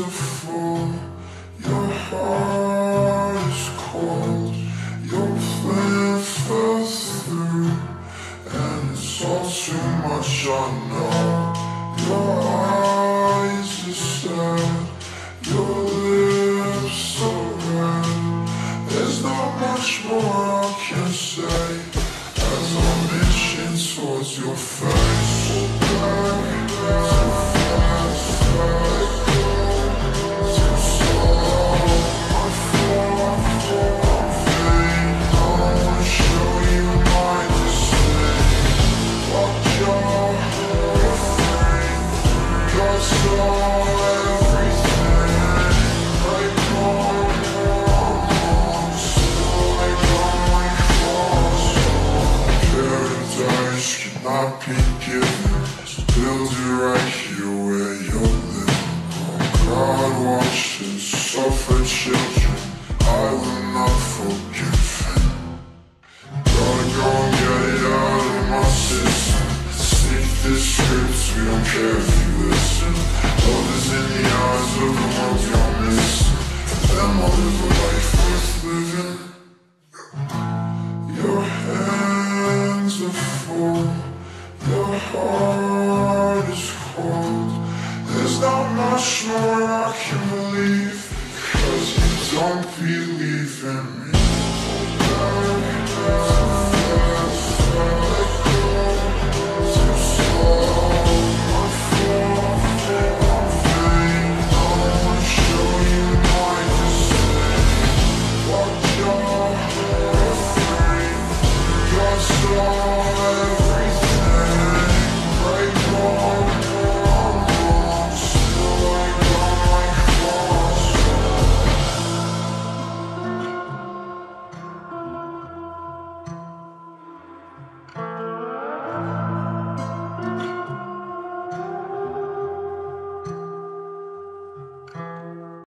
are full, your heart is cold, your plan fell through, and it's all too much I know. Your eyes are sad, your lips are red. There's not much more I can say as I'm itching towards your face. Paradise cannot be given. Build it right here where living. Oh God, watch and suffer children. I will not forgive him. Gotta go and get it out of my system. Sneak this script, we don't care if you listen. Love is in the eyes of the ones my heart is cold There's not much more I can believe Because you don't believe in me.